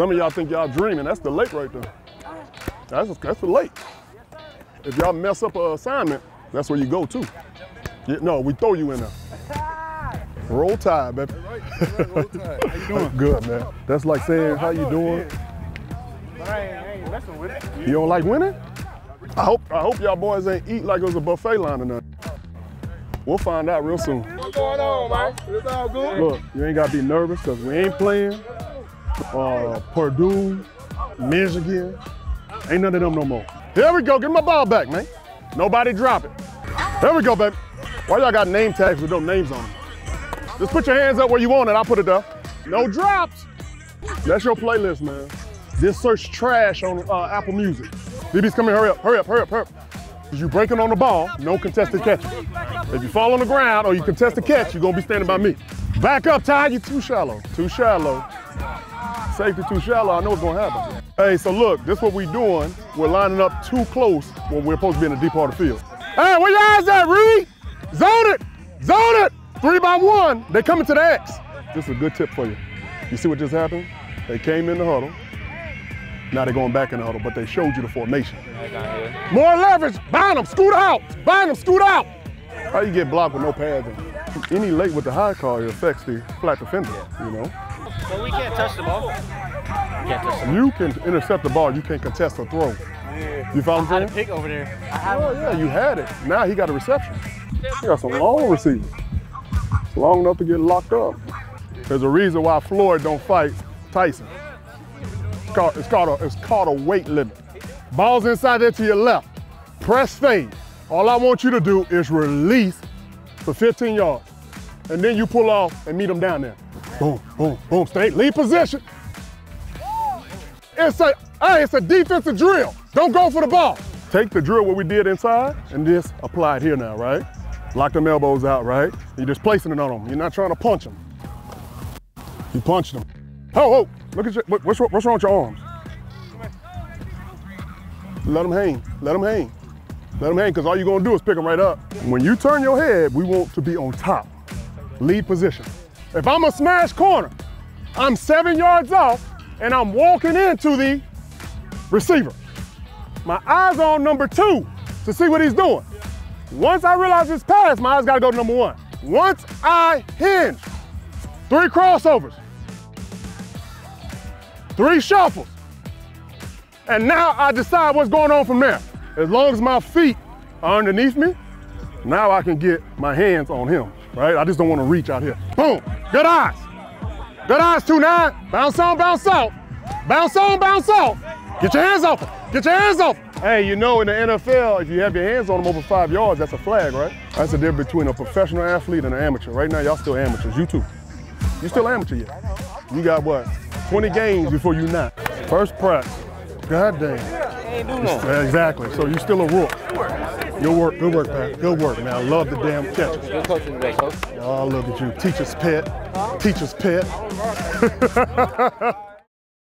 Some of y'all think y'all dreaming. That's the lake right there. That's, that's the lake. If y'all mess up an assignment, that's where you go to. Yeah, no, we throw you in there. Roll Tide, baby. Roll Tide. How you doing? Good, man. That's like saying, how you doing? I ain't, I ain't messing with it. You don't like winning? I hope I hope y'all boys ain't eat like it was a buffet line or nothing. We'll find out real soon. What's going on, man? It's all good? Look, you ain't gotta be nervous because we ain't playing. Uh, Purdue, Michigan, ain't none of them no more. Here we go, get my ball back, man. Nobody drop it. There we go, baby. Why y'all got name tags with no names on them? Just put your hands up where you want it, I'll put it there. No drops. That's your playlist, man. Just search trash on uh, Apple Music. BB's coming, hurry up, hurry up, hurry up, hurry up. Cause you breaking on the ball, no contested catches. If you fall on the ground or you contest a catch, you're gonna be standing by me. Back up, Ty, you too shallow, too shallow. Safety too shallow, I know what's gonna happen. Hey, so look, this is what we're doing. We're lining up too close when we're supposed to be in the deep part of the field. Hey, where your eyes at, Reed? Zone it, zone it. Three by one, they coming to the X. This is a good tip for you. You see what just happened? They came in the huddle. Now they're going back in the huddle, but they showed you the formation. More leverage, bind them, scoot out, bind them, scoot out. How you get blocked with no pads? Any late with the high call, it affects the flat defender, you know? Well, we can't touch the ball. We can't touch the ball. You can intercept the ball, you can't contest a throw. You follow I had a saying? pick over there. Oh, yeah, you had it. Now he got a reception. He got some long receivers. Long enough to get locked up. There's a reason why Floyd don't fight Tyson. It's called, it's called, a, it's called a weight limit. Ball's inside there to your left. Press fade. All I want you to do is release for 15 yards. And then you pull off and meet them down there. Boom, boom, boom. Stay, lead position. It's a, hey, it's a defensive drill. Don't go for the ball. Take the drill what we did inside and just apply it here now, right? Lock them elbows out, right? You're just placing it on them. You're not trying to punch them. You punch them. Oh, oh, look at your, what- what's, what's wrong with your arms? Let them hang, let them hang. Let them hang, because all you're gonna do is pick them right up. When you turn your head, we want to be on top. Lead position. If I'm a smash corner, I'm seven yards off, and I'm walking into the receiver. My eyes on number two to see what he's doing. Once I realize it's pass, my eyes gotta go to number one. Once I hinge, three crossovers, three shuffles, and now I decide what's going on from there. As long as my feet are underneath me, now I can get my hands on him, right? I just don't want to reach out here. Boom, good eyes. Good eyes, 2-9. Bounce on, bounce out. Bounce on, bounce out. Get your hands off him. Get your hands off him. Hey, you know in the NFL, if you have your hands on them over five yards, that's a flag, right? That's the difference between a professional athlete and an amateur. Right now, y'all still amateurs. You too. You still amateur yet. You got what? 20 games before you not. First press. God damn. Ain't do. Yeah, Exactly. So you still a rook. Good work, good work, Pat. Good work, man. I love the damn catches. Good coaching today, coach. Oh, look at you. Teacher's pet. Teacher's pet.